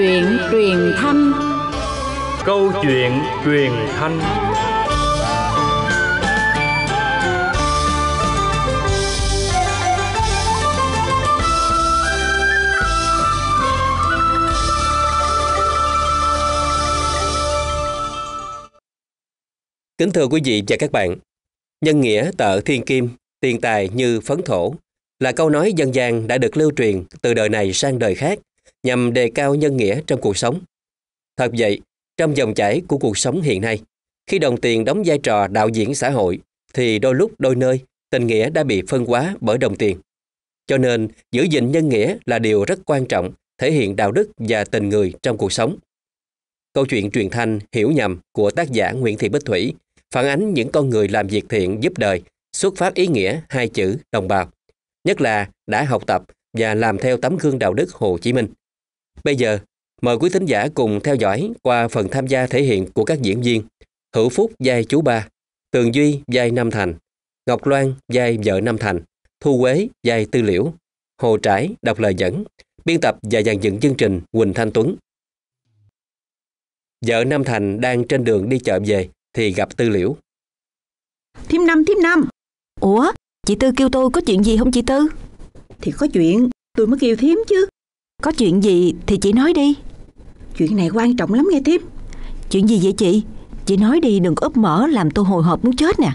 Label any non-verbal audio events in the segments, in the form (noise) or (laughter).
chuyện truyền thanh. Câu chuyện truyền thanh. Kính thưa quý vị và các bạn, nhân nghĩa tợ thiên kim, tiền tài như phấn thổ là câu nói dân gian đã được lưu truyền từ đời này sang đời khác nhằm đề cao nhân nghĩa trong cuộc sống. Thật vậy, trong dòng chảy của cuộc sống hiện nay, khi đồng tiền đóng vai trò đạo diễn xã hội thì đôi lúc đôi nơi tình nghĩa đã bị phân hóa bởi đồng tiền. Cho nên, giữ gìn nhân nghĩa là điều rất quan trọng, thể hiện đạo đức và tình người trong cuộc sống. Câu chuyện truyền thanh Hiểu nhầm của tác giả Nguyễn Thị Bích Thủy phản ánh những con người làm việc thiện giúp đời, xuất phát ý nghĩa hai chữ đồng bào, nhất là đã học tập và làm theo tấm gương đạo đức Hồ Chí Minh. Bây giờ, mời quý thính giả cùng theo dõi qua phần tham gia thể hiện của các diễn viên Hữu Phúc vai chú ba, Tường Duy vai Nam Thành, Ngọc Loan vai vợ Nam Thành, Thu Quế vai Tư Liễu, Hồ Trải đọc lời dẫn, biên tập và dàn dựng chương trình Quỳnh Thanh Tuấn. Vợ Nam Thành đang trên đường đi chợ về thì gặp Tư Liễu. Thím năm, thím năm. Ủa, chị Tư kêu tôi có chuyện gì không chị Tư? Thì có chuyện, tôi mới kêu thím chứ. Có chuyện gì thì chị nói đi. Chuyện này quan trọng lắm nghe thím. Chuyện gì vậy chị? Chị nói đi đừng có úp mở làm tôi hồi hộp muốn chết nè.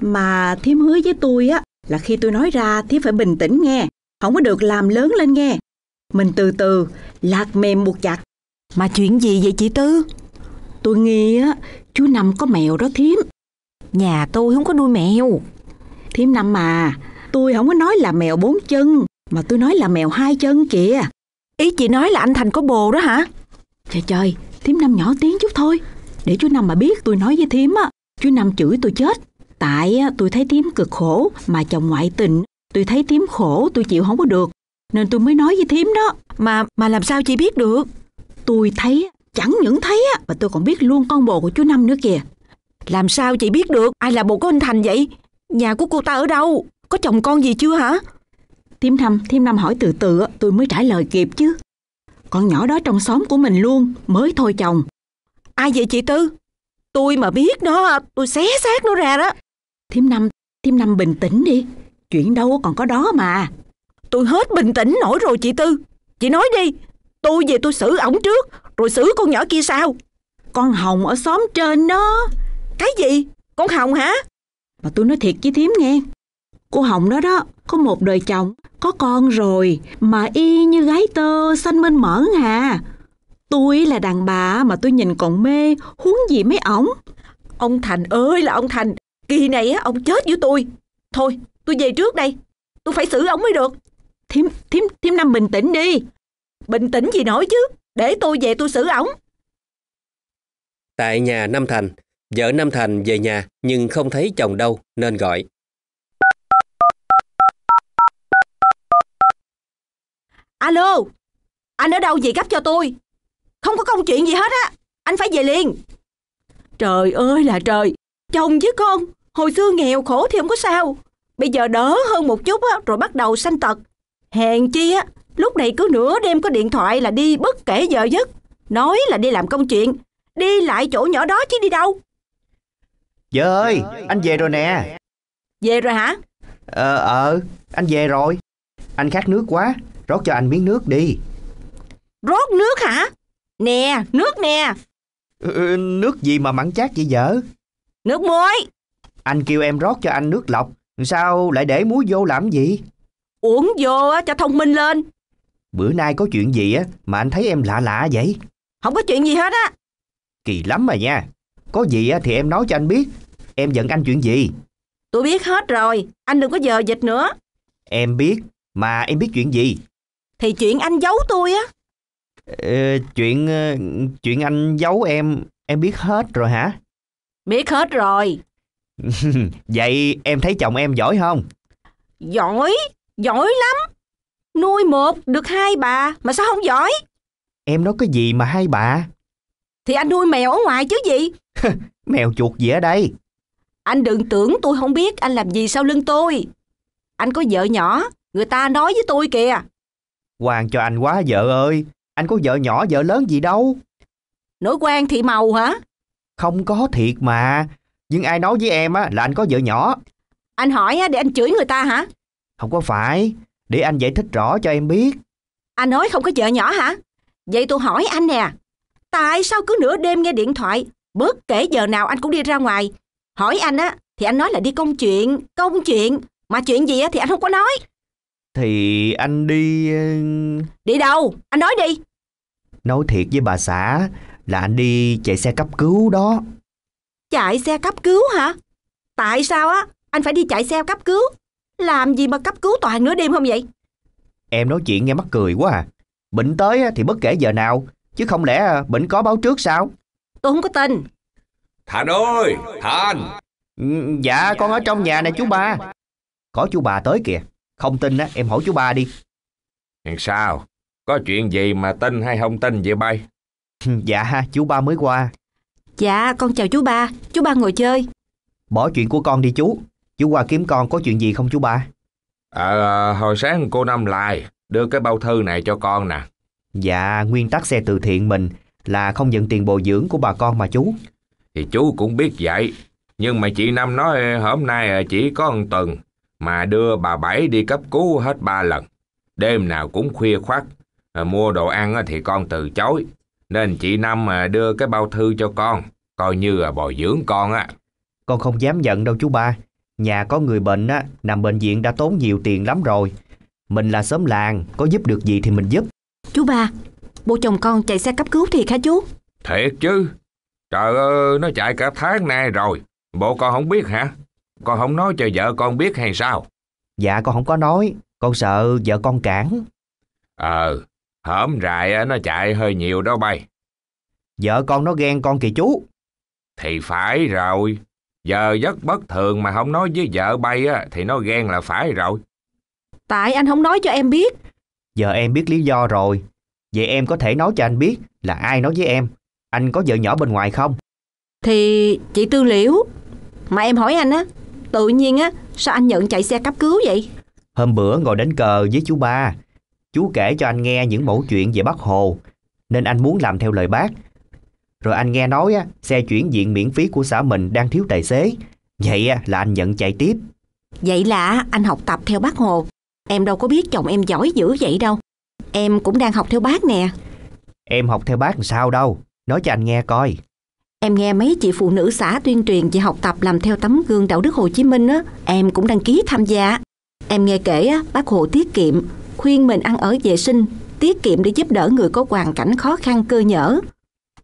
Mà thím hứa với tôi á là khi tôi nói ra thím phải bình tĩnh nghe. Không có được làm lớn lên nghe. Mình từ từ, lạc mềm buộc chặt. Mà chuyện gì vậy chị Tư? Tôi nghi á, chú Năm có mèo đó thím. Nhà tôi không có nuôi mèo. Thím Năm mà, tôi không có nói là mèo bốn chân, mà tôi nói là mèo hai chân kìa. Ý chị nói là anh Thành có bồ đó hả? Trời trời, thím Năm nhỏ tiếng chút thôi. Để chú Năm mà biết tôi nói với thím á, chú Năm chửi tôi chết. Tại tôi thấy thím cực khổ, mà chồng ngoại tình, tôi thấy thím khổ tôi chịu không có được. Nên tôi mới nói với thím đó. Mà mà làm sao chị biết được? Tôi thấy, chẳng những thấy á, mà tôi còn biết luôn con bồ của chú Năm nữa kìa. Làm sao chị biết được ai là bồ của anh Thành vậy? Nhà của cô ta ở đâu? Có chồng con gì chưa hả? Thím Năm, thím Năm hỏi từ từ á, tôi mới trả lời kịp chứ. Con nhỏ đó trong xóm của mình luôn, mới thôi chồng. Ai vậy chị Tư? Tôi mà biết đó, tôi xé xác nó ra đó. Thím Năm, thím Năm bình tĩnh đi. Chuyện đâu còn có đó mà. Tôi hết bình tĩnh nổi rồi chị Tư. Chị nói đi, tôi về tôi xử ổng trước, rồi xử con nhỏ kia sao? Con Hồng ở xóm trên đó. Cái gì? Con Hồng hả? Mà tôi nói thiệt với thím nghe. Cô Hồng đó đó, có một đời chồng, có con rồi, mà y như gái tơ xanh bên mởn hà. Tôi là đàn bà mà tôi nhìn còn mê, huống gì mấy ổng. Ông Thành ơi là ông Thành, kỳ này á ông chết với tôi. Thôi, tôi về trước đây. Tôi phải xử ổng mới được. Thím, thím, thím Năm bình tĩnh đi. Bình tĩnh gì nổi chứ, để tôi về tôi xử ổng. Tại nhà Nam Thành, vợ Nam Thành về nhà nhưng không thấy chồng đâu nên gọi. Alo, anh ở đâu về gấp cho tôi? Không có công chuyện gì hết á, anh phải về liền. Trời ơi là trời, chồng với con, hồi xưa nghèo khổ thì không có sao. Bây giờ đỡ hơn một chút á, rồi bắt đầu sanh tật. Hèn chi á, lúc này cứ nửa đêm có điện thoại là đi bất kể giờ giấc. Nói là đi làm công chuyện, đi lại chỗ nhỏ đó chứ đi đâu. Vợ ơi, anh về rồi nè. Về rồi hả? Ờ, ờ, anh về rồi. Anh khát nước quá, rót cho anh miếng nước đi. Rót nước hả? Nè, nước nè, Ừ, nước gì mà mặn chát vậy vợ? nước muối. Anh kêu em rót cho anh nước lọc, sao lại để muối vô làm gì? Uống vô á, cho thông minh lên. Bữa nay có chuyện gì á mà anh thấy em lạ lạ vậy? Không có chuyện gì hết á. Kỳ lắm mà nha. Có gì á thì em nói cho anh biết. Em giận anh chuyện gì? Tôi biết hết rồi, anh đừng có giờ dịch nữa. Em biết, mà em biết chuyện gì? Thì chuyện anh giấu tôi á. Ờ, chuyện chuyện anh giấu em, em biết hết rồi hả? Biết hết rồi. (laughs) Vậy em thấy chồng em giỏi không? Giỏi, giỏi lắm. Nuôi một, được hai bà, mà sao không giỏi? Em nói cái gì mà hai bà? Thì anh nuôi mèo ở ngoài chứ gì? (laughs) Mèo chuột gì ở đây? Anh đừng tưởng tôi không biết anh làm gì sau lưng tôi. Anh có vợ nhỏ, người ta nói với tôi kìa. Hoàng cho anh quá vợ ơi. Anh có vợ nhỏ vợ lớn gì đâu. Nổi quan thị màu hả? Không có thiệt mà. Nhưng ai nói với em á là anh có vợ nhỏ. Anh hỏi á, để anh chửi người ta hả? Không có phải. Để anh giải thích rõ cho em biết. Anh nói không có vợ nhỏ hả? Vậy tôi hỏi anh nè. Tại sao cứ nửa đêm nghe điện thoại, bất kể giờ nào anh cũng đi ra ngoài. Hỏi anh á, thì anh nói là đi công chuyện, công chuyện. Mà chuyện gì á thì anh không có nói. Thì anh đi... Đi đâu? Anh nói đi. Nói thiệt với bà xã là anh đi chạy xe cấp cứu đó. Chạy xe cấp cứu hả? Tại sao á? Anh phải đi chạy xe cấp cứu. Làm gì mà cấp cứu toàn nửa đêm không vậy? Em nói chuyện nghe mắc cười quá à. Bệnh tới á thì bất kể giờ nào. Chứ không lẽ bệnh có báo trước sao? Tôi không có tin. Thành ơi, Thành. Ừ, Dạ con ở trong nhà này chú ba. Có chú bà tới kìa. Không tin á em hỏi chú ba đi. Sao? Có chuyện gì mà tin hay không tin vậy bay? (laughs) Dạ chú ba mới qua. Dạ, con chào chú ba. Chú ba ngồi chơi. Bỏ chuyện của con đi chú. Chú qua kiếm con có chuyện gì không chú ba? Ờ, hồi sáng cô Năm lại, đưa cái bao thư này cho con nè. Dạ nguyên tắc xe từ thiện mình là không nhận tiền bồi dưỡng của bà con mà chú. Thì chú cũng biết vậy. Nhưng mà chị Năm nói hôm nay chỉ có một tuần mà đưa bà Bảy đi cấp cứu hết ba lần. Đêm nào cũng khuya khoắt. À, Mua đồ ăn á thì con từ chối. Nên chị Năm à, đưa cái bao thư cho con. Coi như là bồi dưỡng con á. Con không dám nhận đâu chú ba. Nhà có người bệnh á, nằm bệnh viện đã tốn nhiều tiền lắm rồi. Mình là xóm làng, có giúp được gì thì mình giúp. Chú ba, bố chồng con chạy xe cấp cứu thiệt hả chú? Thiệt chứ. Trời ơi, nó chạy cả tháng nay rồi. Bộ con không biết hả? Con không nói cho vợ con biết hay sao? Dạ con không có nói, con sợ vợ con cản. Ờ, hổm rại á, nó chạy hơi nhiều đó bay. Vợ con nó ghen con kìa chú. Thì phải rồi. Giờ rất bất thường mà không nói với vợ bay á, thì nó ghen là phải rồi. Tại anh không nói cho em biết. Giờ em biết lý do rồi. Vậy em có thể nói cho anh biết là ai nói với em. Anh có vợ nhỏ bên ngoài không? Thì chị Tư Liễu. Mà em hỏi anh á, tự nhiên á, sao anh nhận chạy xe cấp cứu vậy? Hôm bữa ngồi đánh cờ với chú ba. Chú kể cho anh nghe những mẫu chuyện về Bắc Hồ. Nên anh muốn làm theo lời bác. Rồi anh nghe nói á, xe chuyển diện miễn phí của xã mình đang thiếu tài xế. Vậy á, là anh nhận chạy tiếp. Vậy là anh học tập theo bác Hồ. Em đâu có biết chồng em giỏi dữ vậy đâu. Em cũng đang học theo bác nè. Em học theo bác làm sao đâu. Nói cho anh nghe coi. Em nghe mấy chị phụ nữ xã tuyên truyền về học tập làm theo tấm gương đạo đức Hồ Chí Minh á, em cũng đăng ký tham gia. Em nghe kể á, bác Hồ tiết kiệm, khuyên mình ăn ở vệ sinh, tiết kiệm để giúp đỡ người có hoàn cảnh khó khăn cơ nhở.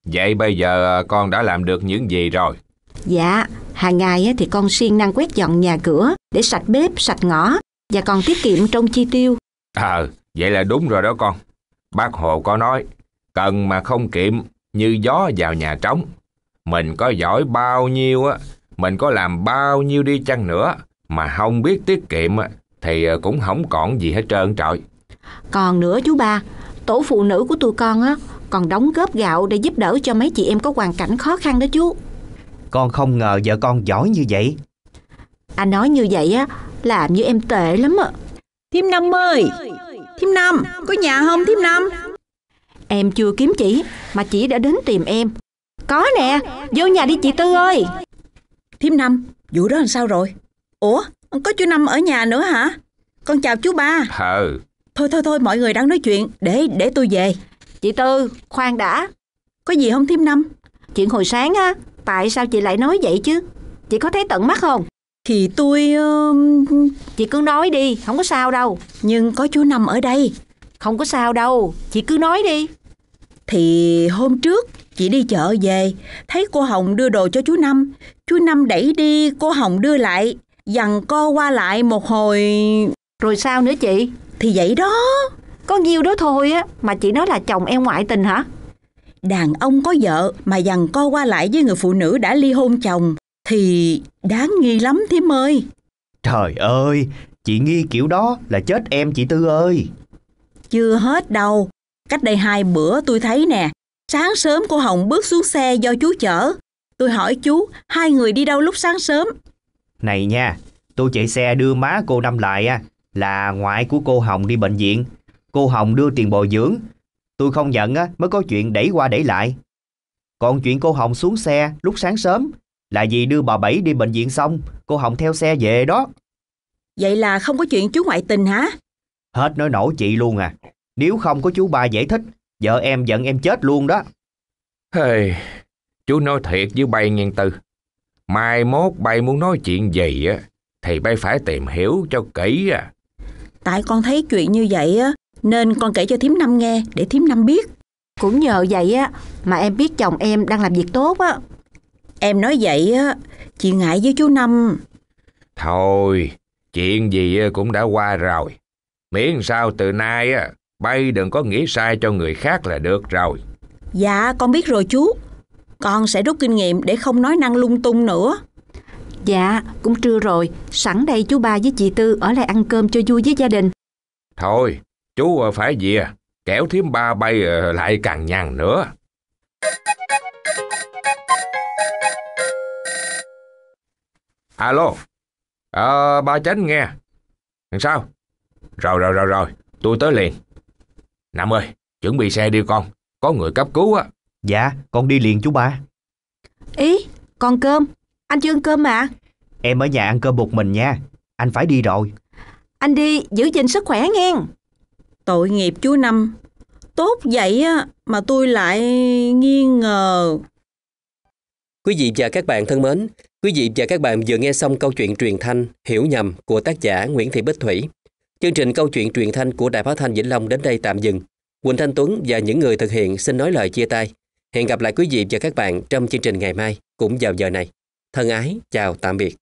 Vậy bây giờ con đã làm được những gì rồi? Dạ, hàng ngày á, thì con siêng năng quét dọn nhà cửa để sạch bếp, sạch ngõ và còn tiết kiệm trong chi tiêu. Ờ, vậy là đúng rồi đó con. Bác Hồ có nói, cần mà không kiệm như gió vào nhà trống. Mình có giỏi bao nhiêu á, mình có làm bao nhiêu đi chăng nữa, mà không biết tiết kiệm á, thì ờ, cũng không còn gì hết trơn trọi. Còn nữa chú ba, tổ phụ nữ của tụi con á, còn đóng góp gạo để giúp đỡ cho mấy chị em có hoàn cảnh khó khăn đó chú. Con không ngờ vợ con giỏi như vậy. Anh nói như vậy á, làm như em tệ lắm ạ. Thím Năm ơi! Thím Năm, có nhà không thím Năm? Em chưa kiếm chị, mà chị đã đến tìm em. Có nè, vô nhà đi chị Tư ơi. Thím Năm, vụ đó làm sao rồi? Ủa, có chú Năm ở nhà nữa hả? Con chào chú ba. Ừ, Thôi thôi thôi, mọi người đang nói chuyện, để để tôi về. Chị Tư, khoan đã. Có gì không thím Năm? Chuyện hồi sáng á, tại sao chị lại nói vậy chứ? Chị có thấy tận mắt không? Thì tôi... ừm, Chị cứ nói đi, không có sao đâu. nhưng có chú Năm ở đây. Không có sao đâu, chị cứ nói đi. Thì hôm trước chị đi chợ về, thấy cô Hồng đưa đồ cho chú Năm. Chú Năm đẩy đi, cô Hồng đưa lại, dằn co qua lại một hồi... Rồi sao nữa chị? Thì vậy đó, Có nhiêu đó thôi á, mà chị nói là chồng em ngoại tình hả? đàn ông có vợ mà dằn co qua lại với người phụ nữ đã ly hôn chồng thì đáng nghi lắm thím ơi. Trời ơi, chị nghi kiểu đó là chết em chị Tư ơi. Chưa hết đâu. Cách đây hai bữa tôi thấy nè, sáng sớm cô Hồng bước xuống xe do chú chở. Tôi hỏi chú, hai người đi đâu lúc sáng sớm? Này nha, tôi chạy xe đưa má cô Năm lại á, là ngoại của cô Hồng đi bệnh viện. Cô Hồng đưa tiền bồi dưỡng. Tôi không nhận á, mới có chuyện đẩy qua đẩy lại. Còn chuyện cô Hồng xuống xe lúc sáng sớm là vì đưa bà Bảy đi bệnh viện xong, cô Hồng theo xe về đó. Vậy là không có chuyện chú ngoại tình hả? Hết nói nổi chị luôn à. Nếu không có chú ba giải thích, vợ em giận em chết luôn đó. Hey, chú nói thiệt với bay nhân tư. Mai mốt bay muốn nói chuyện gì á, thì bay phải tìm hiểu cho kỹ à. Tại con thấy chuyện như vậy á, nên con kể cho thím năm nghe để thím năm biết. Cũng nhờ vậy á mà em biết chồng em đang làm việc tốt á. Em nói vậy á, chị ngại với chú Năm. Thôi, chuyện gì cũng đã qua rồi. Miễn sao từ nay á, bay đừng có nghĩ sai cho người khác là được rồi. Dạ, con biết rồi chú. Con sẽ rút kinh nghiệm để không nói năng lung tung nữa. Dạ, cũng trưa rồi. Sẵn đây chú ba với chị Tư ở lại ăn cơm cho vui với gia đình. Thôi, chú phải về, kéo thím ba bay ờ, lại càng nhằn nữa. Alo, ờ, ba chánh nghe. Làm sao? Rồi, rồi, rồi, rồi, tôi tới liền. Nam ơi, chuẩn bị xe đi con, có người cấp cứu á. Dạ, con đi liền chú ba. Ý, còn cơm. Anh chưa ăn cơm mà. Em ở nhà ăn cơm một mình nha. Anh phải đi rồi. Anh đi giữ gìn sức khỏe nghe. Tội nghiệp chú Năm. Tốt vậy á, mà tôi lại nghi ngờ. Quý vị và các bạn thân mến, quý vị và các bạn vừa nghe xong câu chuyện truyền thanh Hiểu nhầm của tác giả Nguyễn Thị Bích Thủy. Chương trình câu chuyện truyền thanh của Đài Phát thanh Vĩnh Long đến đây tạm dừng. Quỳnh Thanh Tuấn và những người thực hiện xin nói lời chia tay. Hẹn gặp lại quý vị và các bạn trong chương trình ngày mai cũng vào giờ này. Thân ái, chào tạm biệt.